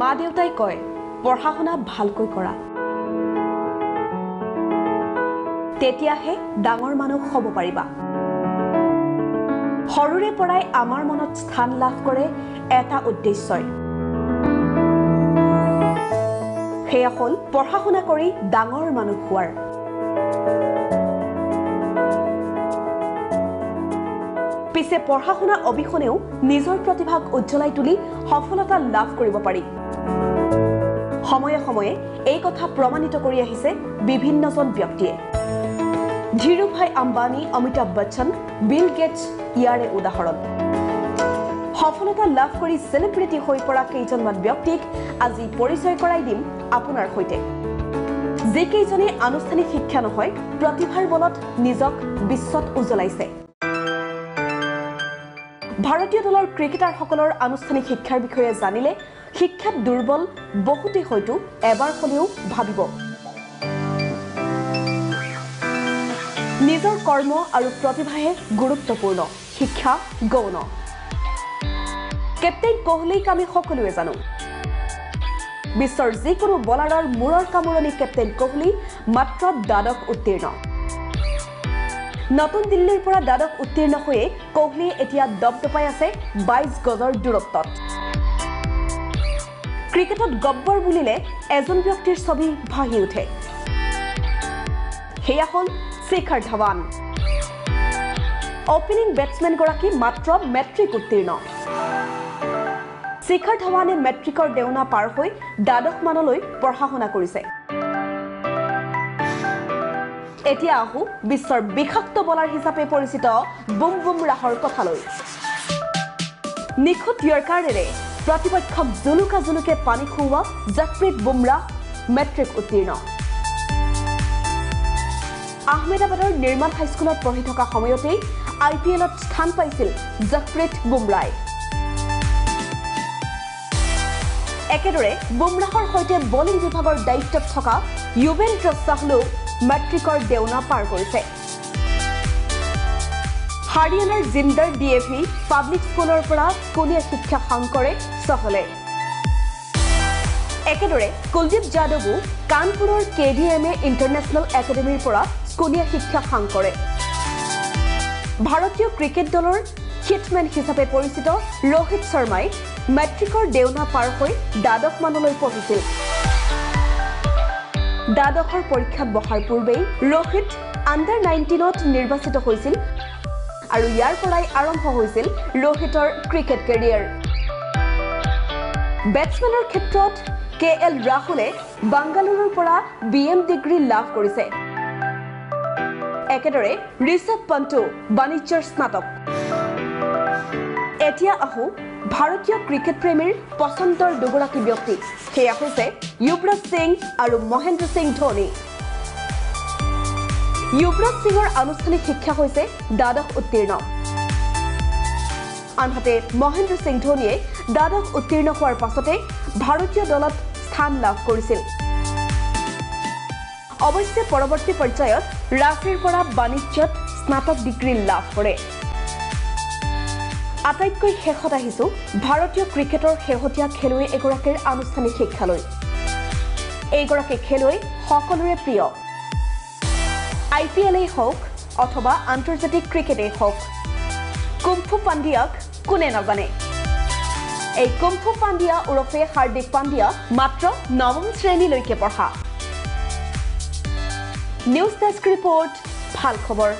মা দেউতাই কয় পঢ়া শুনা ভালকৈ কৰা। তেতিয়াহে ডাঙৰ মানুহ হ'ব পাৰিবা। সৰুৰে পৰাই আমাৰ মনত স্থান লাভ কৰে এটা উদ্দেশ্যই। সেয়া হ'ল পঢ়া শুনা কৰি ডাঙৰ মানুহ হোৱাৰ। পিছে পঢ়া শুনা অবিহনেও নিজৰ প্ৰতিভাক উজ্জ্বলাই তুলি সফলতা লাভ কৰিব পাৰি। সময়ে সময়ে এই কথা প্ৰমাণিত কৰি আহিছে বিভিন্নজন ব্যক্তিয়ে। ধীৰুভাই আম্বানী অমিতাভ বচ্চন বিল গেটছ ইয়াৰে উদাহৰণ। সফলতা লাভ কৰি চেলিব্ৰিটি হৈ পৰা কেইজনমান ব্যক্তিক আজি পৰিচয় কৰাই দিম আপোনাৰ সৈতে। যিকেইজনে আনুষ্ঠানিক শিক্ষা নহয় প্ৰতিভাৰ বলত নিজক বিশ্বত উজ্বলাইছে। ভাৰতীয় দলৰ ক্ৰিকেটাৰসকলৰ আনুষ্ঠানিক শিক্ষাৰ বিষয়ে জানিলে শিক্ষাত দুৰ্বল বহুতে হয়তো এবাৰ হ'লেও ভাবিব। নিজৰ কৰ্ম আৰু প্ৰতিভাহে গুৰুত্বপূৰ্ণ শিক্ষা গৌণ। কেপ্টেইন কোহলীক আমি সকলোৱে জানো। বিশ্বৰ যিকোনো বলাৰৰ মূৰৰ কামোৰণি কেপ্টেইন কোহলী মাত্ৰ দ্বাদশ উত্তীৰ্ণ। নতুন দিল্লীৰ পৰা দ্বাদশ উত্তীৰ্ণ হৈয়ে কোহলীয়ে এতিয়া দপদপাই আছে বাইছ গজৰ দূৰত্বত। ক্ৰিকেটত গব্বৰ বুলিলে এজন ব্যক্তিৰ ছবি ভাহি উঠে। সেয়া হ'ল শিখৰ ধাৱান। অপেনিং বেটছমেনগৰাকী মাত্ৰ মেট্ৰিক উত্তীৰ্ণ। শিখৰ ধাৱানে মেট্ৰিকৰ দেওনা পাৰ হৈ দ্বাদশ মানলৈ পঢ়া শুনা কৰিছে। এতিয়া আহো বিশ্বৰ বিষাক্ত বলাৰ হিচাপে পৰিচিত বুম বুম ৰাহৰ কথালৈ। নিখুঁত য়ৰ্কাৰেৰে প্ৰতিপক্ষক জুলুকা জুলুকে পানী খুওৱা জসপ্ৰীত বুমৰাহ মেট্ৰিক উত্তীৰ্ণ। আহমেদাবাদৰ নিৰ্মাণ হাইস্কুলত পঢ়ি থকা সময়তেই আই পি এলত স্থান পাইছিল জসপ্ৰীত বুমৰাই একেদৰে বুমৰাহৰ সৈতে বলিং বিভাগৰ দায়িত্বত থকা যুৱেন্দ্ৰ চাহলেও মেট্ৰিকৰ দেওনা পাৰ কৰিছে। হাৰিয়ানাৰ জিন্দাৰ ডি এ ভি পাব্লিক স্কুলৰ পৰা স্কুলীয়া শিক্ষা সাং কৰে চহলে। একেদৰে কুলদীপ যাদৱো কানপুৰৰ K D M A international একাডেমীৰ পৰা স্কুলীয়া শিক্ষা সাং কৰে। ভাৰতীয় ক্ৰিকেট দলৰ হিটমেন হিচাপে পৰিচিত ৰোহিত শৰ্মাই মেট্ৰিকৰ দেওনা পাৰ হৈ দ্বাদশ মানলৈ পঢ়িছিল। দ্বাদশৰ পৰীক্ষাত বহাৰ পূৰ্বেই ৰোহিত আণ্ডাৰ নাইণ্টিনত নিৰ্বাচিত হৈছিল আৰু ইয়াৰ পৰাই আৰম্ভ হৈছিল ৰোহিতৰ ক্ৰিকেট কেৰিয়াৰ বেটছমেনৰ ক্ষেত্ৰত কে এল ৰাহুলে বাংগালুৰুৰ পৰা বি এম ডিগ্ৰী লাভ কৰিছে। একেদৰে ঋষভ পণ্টো বাণিজ্যৰ স্নাতক। এতিয়া আহো ভাৰতীয় ক্ৰিকেট প্ৰেমীৰ পচন্দৰ দুগৰাকী ব্যক্তি। সেয়া হৈছে যুৱৰাজ সিং আৰু মহেন্দ্ৰ সিং ধোনী। যুৱৰাজ সিঙৰ আনুষ্ঠানিক শিক্ষা হৈছে দ্বাদশ উত্তীৰ্ণ। আনহাতে মহেন্দ্ৰ সিং ধোনীয়ে দ্বাদশ উত্তীৰ্ণ হোৱাৰ পাছতে ভাৰতীয় দলত স্থান লাভ কৰিছিল। অৱশ্যে পৰৱৰ্তী পৰ্যায়ত ৰাঁচীৰ পৰা বাণিজ্যত স্নাতক ডিগ্ৰী লাভ কৰে। আটাইতকৈ শেষত আহিছো ভাৰতীয় ক্ৰিকেটৰ শেহতীয়া খেলুৱৈ এগৰাকীৰ আনুষ্ঠানিক শিক্ষালৈ। এইগৰাকী খেলুৱৈ সকলোৰে প্ৰিয়। আই পি এলেই হওক অথবা আন্তৰ্জাতিক ক্ৰিকেটেই হওক কুম্ফু পাণ্ডিয়াক কোনে নাজানে এই কুম্ফু পাণ্ডিয়া ওৰফে হাৰ্দিক পাণ্ডিয়া মাত্ৰ নৱম শ্ৰেণীলৈকে পঢ়া। নিউজ ডেস্ক ৰিপৰ্ট ভাল খবৰ।